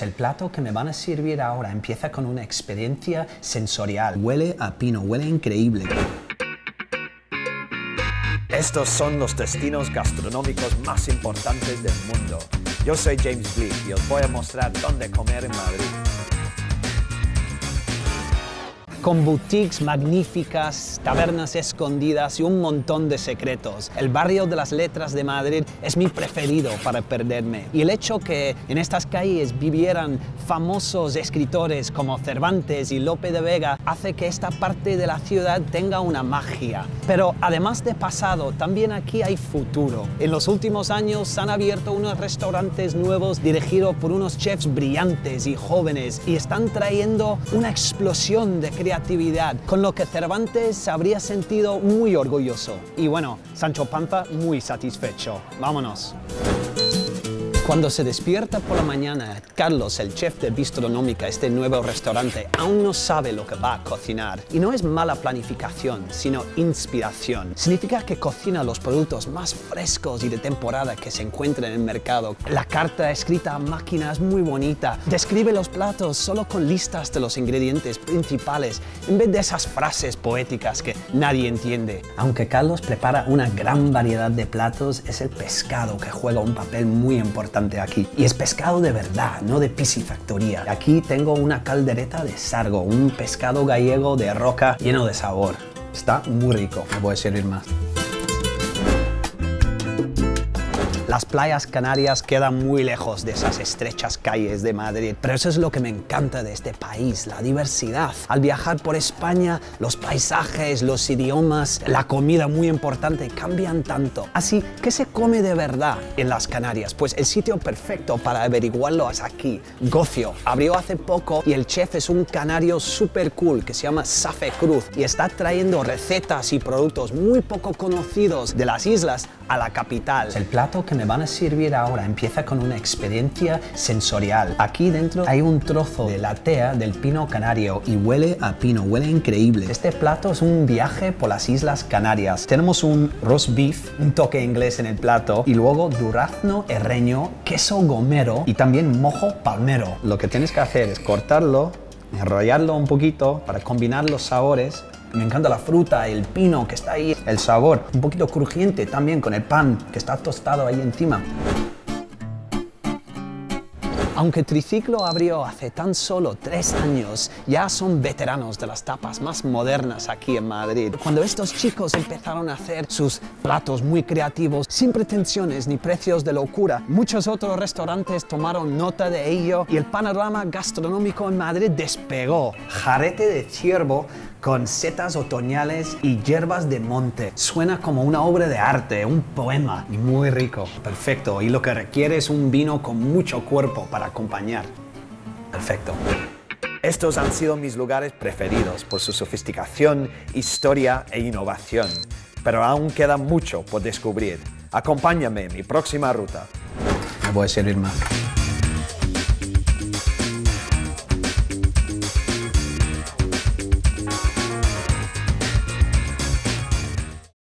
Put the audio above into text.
El plato que me van a servir ahora empieza con una experiencia sensorial. Huele a pino, huele increíble. Estos son los destinos gastronómicos más importantes del mundo. Yo soy James Bleak y os voy a mostrar dónde comer en Madrid con boutiques magníficas, tabernas escondidas y un montón de secretos. El barrio de las letras de Madrid es mi preferido para perderme. Y el hecho que en estas calles vivieran famosos escritores como Cervantes y Lope de Vega hace que esta parte de la ciudad tenga una magia. Pero además de pasado, también aquí hay futuro. En los últimos años han abierto unos restaurantes nuevos dirigidos por unos chefs brillantes y jóvenes y están trayendo una explosión de creatividad actividad, con lo que Cervantes se habría sentido muy orgulloso. Y bueno, Sancho Panza muy satisfecho. Vámonos. Cuando se despierta por la mañana, Carlos, el chef de Bistronómica, este nuevo restaurante, aún no sabe lo que va a cocinar. Y no es mala planificación, sino inspiración. Significa que cocina los productos más frescos y de temporada que se encuentran en el mercado. La carta escrita a máquina es muy bonita. Describe los platos solo con listas de los ingredientes principales, en vez de esas frases poéticas que nadie entiende. Aunque Carlos prepara una gran variedad de platos, es el pescado que juega un papel muy importante aquí. Y es pescado de verdad, no de piscifactoría. Aquí tengo una caldereta de sargo, un pescado gallego de roca lleno de sabor. Está muy rico, me voy servir más. Las playas canarias quedan muy lejos de esas estrechas calles de Madrid, pero eso es lo que me encanta de este país, la diversidad. Al viajar por España, los paisajes, los idiomas, la comida muy importante cambian tanto. Así, ¿qué se come de verdad en las Canarias? Pues el sitio perfecto para averiguarlo es aquí, Gocio. Abrió hace poco y el chef es un canario súper cool que se llama Safe Cruz y está trayendo recetas y productos muy poco conocidos de las islas a la capital. El plato que me van a servir ahora empieza con una experiencia sensorial. Aquí dentro hay un trozo de la tea del pino canario y huele a pino, huele increíble. Este plato es un viaje por las Islas Canarias. Tenemos un roast beef, un toque inglés en el plato y luego durazno herreño, queso gomero y también mojo palmero. Lo que tienes que hacer es cortarlo, enrollarlo un poquito para combinar los sabores me encanta la fruta, el pino que está ahí, el sabor, un poquito crujiente también con el pan que está tostado ahí encima. Aunque Triciclo abrió hace tan solo tres años, ya son veteranos de las tapas más modernas aquí en Madrid. Cuando estos chicos empezaron a hacer sus platos muy creativos, sin pretensiones ni precios de locura, muchos otros restaurantes tomaron nota de ello y el panorama gastronómico en Madrid despegó. Jarete de ciervo con setas otoñales y hierbas de monte. Suena como una obra de arte, un poema. Muy rico, perfecto. Y lo que requiere es un vino con mucho cuerpo para acompañar. Perfecto. Estos han sido mis lugares preferidos por su sofisticación, historia e innovación. Pero aún queda mucho por descubrir. Acompáñame en mi próxima ruta. Me voy a servir más.